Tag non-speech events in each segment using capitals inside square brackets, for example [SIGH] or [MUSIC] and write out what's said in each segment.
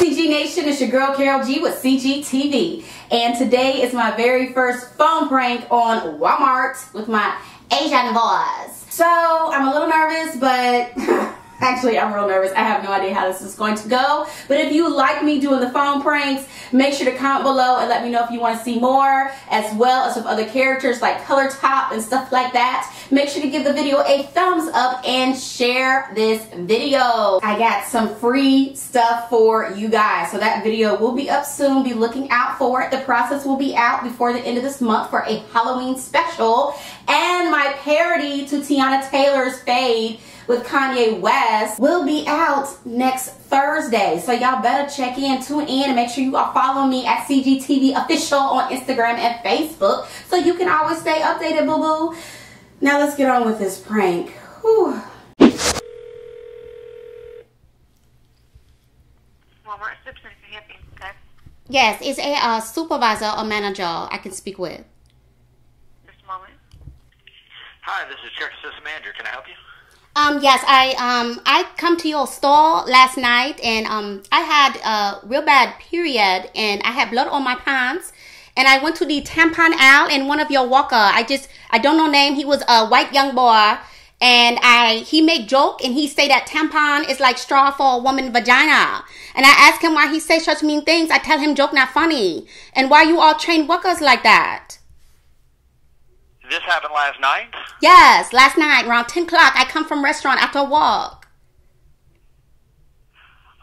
CG Nation? It's your girl Carol G with CGTV. And today is my very first phone prank on Walmart with my Asian voice. So I'm a little nervous, but [LAUGHS] Actually, I'm real nervous. I have no idea how this is going to go. But if you like me doing the phone pranks, make sure to comment below and let me know if you want to see more, as well as with other characters like Color Top and stuff like that. Make sure to give the video a thumbs up and share this video. I got some free stuff for you guys. So that video will be up soon. Be looking out for it. The process will be out before the end of this month for a Halloween special. And my parody to Teyana Taylor's Fade with Kanye West will be out next Thursday. So y'all better check in, tune in, and make sure you are following me at CGTV Official on Instagram and Facebook so you can always stay updated, boo-boo. Now let's get on with this prank. Whew. Yes, it's a uh, supervisor or manager I can speak with. Just a moment. Hi, this is Chuck Assistant Manager. Can I help you? Um, yes, I um I come to your store last night and um I had a real bad period and I had blood on my pants. And I went to the tampon aisle and one of your worker I just I don't know name he was a white young boy. And I he made joke and he say that tampon is like straw for a woman vagina. And I ask him why he say such mean things. I tell him joke not funny. And why you all train workers like that. This happened last night? Yes, last night around 10 o'clock. I come from restaurant after a walk.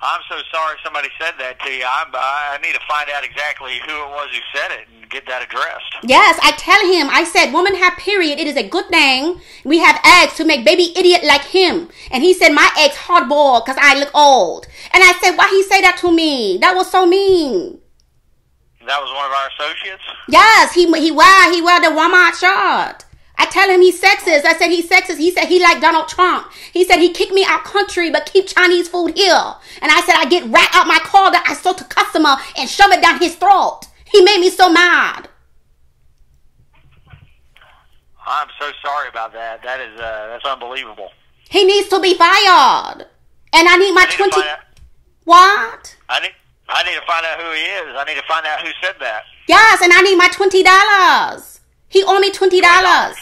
I'm so sorry somebody said that to you. I'm, I need to find out exactly who it was who said it and get that addressed. Yes, I tell him. I said, woman have period. It is a good thing. We have eggs to make baby idiot like him. And he said, my eggs hard boiled because I look old. And I said, why he say that to me? That was so mean. That was one of our associates? Yes, he he wear he wear the Walmart shirt. I tell him he's sexist. I said he's sexist. He said he like Donald Trump. He said he kicked me out country but keep Chinese food here. And I said I get rat out my car that I sold to customer and shove it down his throat. He made me so mad. I'm so sorry about that. That is uh, that's unbelievable. He needs to be fired. And I need my I need twenty. what? I need I need to find out who he is. I need to find out who said that. Yes, and I need my twenty dollars. He owe me twenty dollars.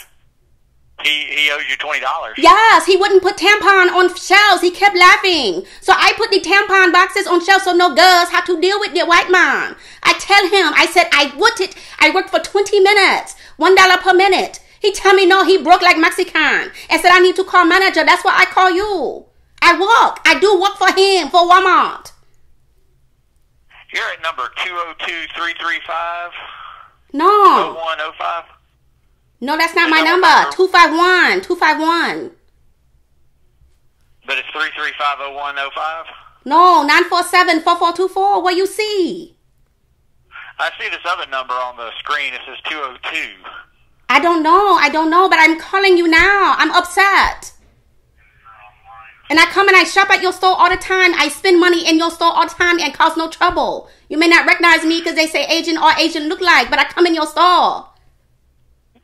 He he owes you twenty dollars. Yes, he wouldn't put tampon on shelves. He kept laughing. So I put the tampon boxes on shelves so no girls have to deal with the white man. I tell him, I said I would it. I worked for 20 minutes, one dollar per minute. He tell me no, he broke like Mexican and said I need to call manager. That's why I call you. I work. I do work for him for Walmart. You're at number two oh two three three five No, oh one oh five. no, that's not my number. number? Two five one, two five one. But it's three three five oh one oh five. No, nine four seven four four two four. What you see? I see this other number on the screen. It says two oh two. I don't know. I don't know, but I'm calling you now. I'm upset. And I come and I shop at your store all the time. I spend money in your store all the time and cause no trouble. You may not recognize me because they say Asian or Asian look like, but I come in your store.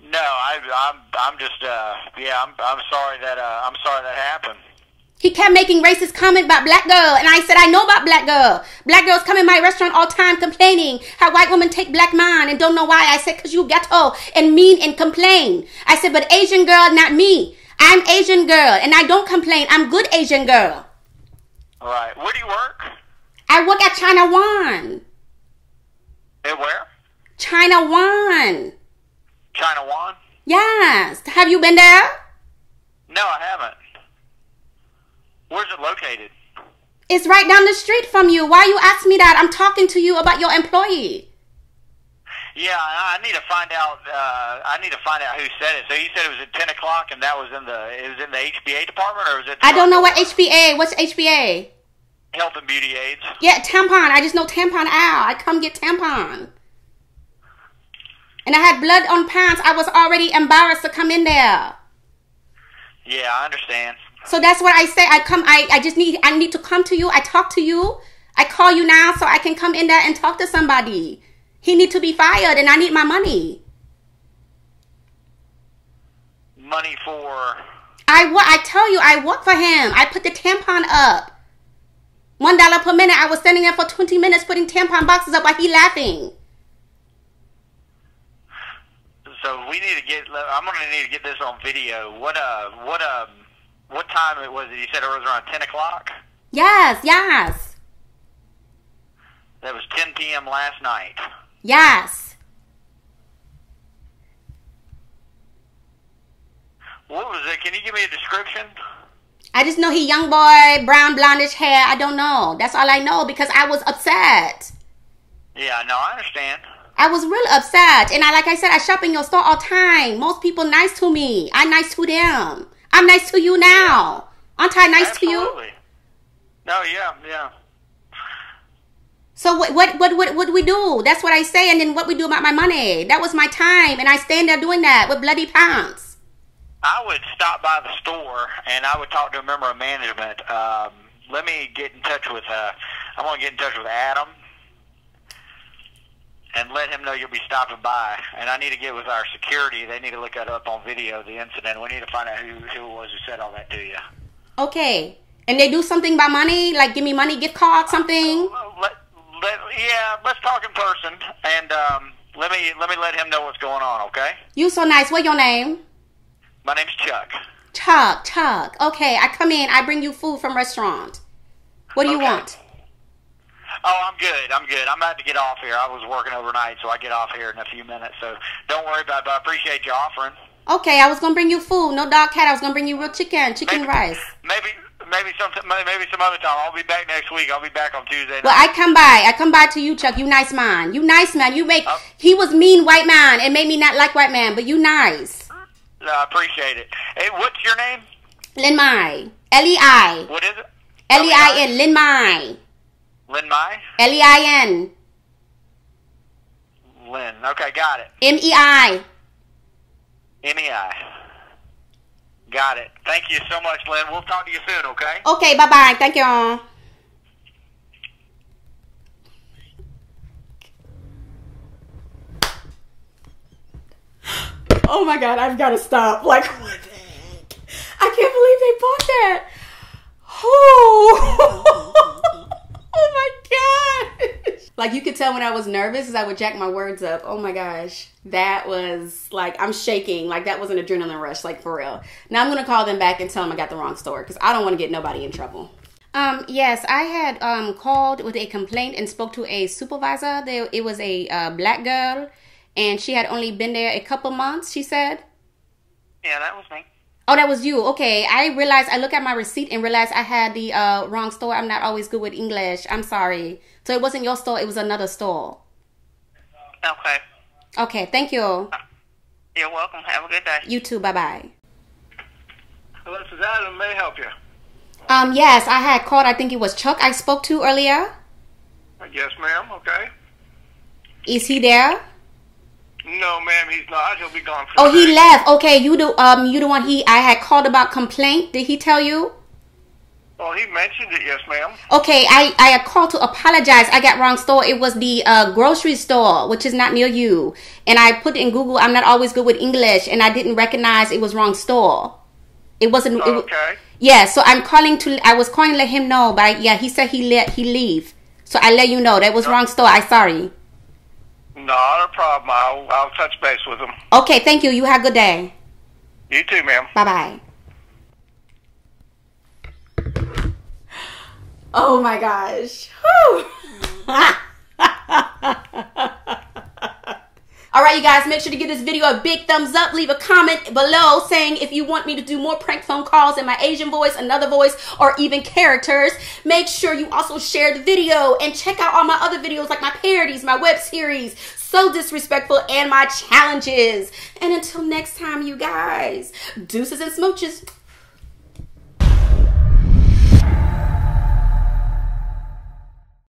No, I, I'm I'm just uh yeah I'm I'm sorry that uh I'm sorry that happened. He kept making racist comment about black girl, and I said I know about black girl. Black girls come in my restaurant all time complaining how white women take black man and don't know why. I said cause you ghetto and mean and complain. I said but Asian girl not me. I'm Asian girl and I don't complain. I'm good Asian girl. All right, where do you work? I work at China One. At where? China One. China One? Yes. Have you been there? No, I haven't. Where's it located? It's right down the street from you. Why you ask me that? I'm talking to you about your employee. Yeah, I need to find out. Uh, I need to find out who said it. So you said it was at ten o'clock, and that was in the it was in the HBA department, or was it? I don't know what HBA. What's HBA? Health and Beauty Aids. Yeah, tampon. I just know tampon out. I come get tampon. And I had blood on pants. I was already embarrassed to come in there. Yeah, I understand. So that's what I say. I come. I, I just need. I need to come to you. I talk to you. I call you now so I can come in there and talk to somebody. He need to be fired, and I need my money. Money for I wo- I tell you, I work for him. I put the tampon up. One dollar per minute. I was standing there for 20 minutes putting tampon boxes up while he laughing. So we need to get. I'm gonna need to get this on video. What uh, what um, what time it was? It? You said it was around 10 o'clock. Yes, yes, That was 10 p.m. last night. Yes. What was it? Can you give me a description? I just know he young boy, brown blondish hair. I don't know. That's all I know because I was upset. Yeah, no, I understand. I was real upset. And I like I said, I shop in your store all time. Most people nice to me. I nice to them. I'm nice to you now. Aren't I nice to you? No, yeah, yeah. So what what what what what we do? That's what I say, and then what we do about my money. That was my time, and I stand there doing that with bloody pants. I would stop by the store and I would talk to a member of management. Um, let me get in touch with. Uh, I'm gonna get in touch with Adam and let him know you'll be stopping by. And I need to get with our security. They need to look that up on video, the incident. We need to find out who who it was who said all that to you. Okay, and they do something about money, like give me money, gift card, something. Let, yeah, let's talk in person and um, let me let me let him know what's going on. Okay. You so nice. What your name? My name's Chuck. Chuck. Chuck. Okay, I come in. I bring you food from restaurant. What do you want? Oh, I'm good. I'm good. I'm about to get off here. I was working overnight, so I get off here in a few minutes. So don't worry about it. But I appreciate you offering. Okay, I was gonna bring you food. No dog cat. I was gonna bring you real chicken, chicken Maybe- rice. Maybe, maybe some, maybe some other time. I'll be back next week. I'll be back on Tuesday. Well. I come by. I come by to you, Chuck. You nice man. You nice man. You make. Oh. He was mean white man and made me not like white man, but you nice. No, I appreciate it. Hey, what's your name? Lin Mai. L E I. What is it? L E I N. Lin Mai. Lynn Mai. L E I N. Lynn. Okay, got it. M E I. M E I. Got it. Thank you so much, Lynn. We'll talk to you soon. Okay. Okay, bye bye. Thank you. all. [GASPS] Oh my god, I've got to stop. Like? [LAUGHS] I can't believe they bought that. Oh, oh my god. Like, you could tell when I was nervous because I would jack my words up. Oh my gosh. That was like, I'm shaking. Like, that was an adrenaline rush, like, for real. Now I'm going to call them back and tell them I got the wrong store because I don't want to get nobody in trouble. Um, yes, I had um, called with a complaint and spoke to a supervisor. There, it was a uh, black girl, and she had only been there a couple months. She said, Yeah, that was me. "Oh, that was you." Okay, I realized. I look at my receipt and realized I had the uh, wrong store. I'm not always good with English. I'm sorry. So it wasn't your store. It was another store. Okay. Okay, thank you. You're welcome. Have a good day. You too. Bye bye. Hello, this is Adam. May I help you? Um, yes, I had called. I think it was Chuck I spoke to earlier. Yes, ma'am. Okay. Is he there? No, ma'am. He's not. He'll be gone. For Oh, he day. left. Okay, you the um, you the one he I had called about complaint. Did he tell you? Oh, he mentioned it. Yes, ma'am. Okay, I I called to apologize. I got wrong store. It was the uh, grocery store, which is not near you. And I put it in Google. I'm not always good with English, and I didn't recognize it was wrong store. It wasn't. It, Okay. yeah, so I'm calling to. I was calling to let him know, but I, yeah, he said he let he leave. So I let you know that was wrong store. I sorry. Not a problem. I'll, I'll touch base with them. Okay, thank you. You have a good day. You too, ma'am. Bye bye. Oh my gosh. [LAUGHS] Whew. All right, you guys, make sure to give this video a big thumbs up. Leave a comment below saying if you want me to do more prank phone calls in my Asian voice, another voice, or even characters. Make sure you also share the video and check out all my other videos like my parodies, my web series, So Disrespectful, and my challenges. And until next time, you guys, deuces and smooches.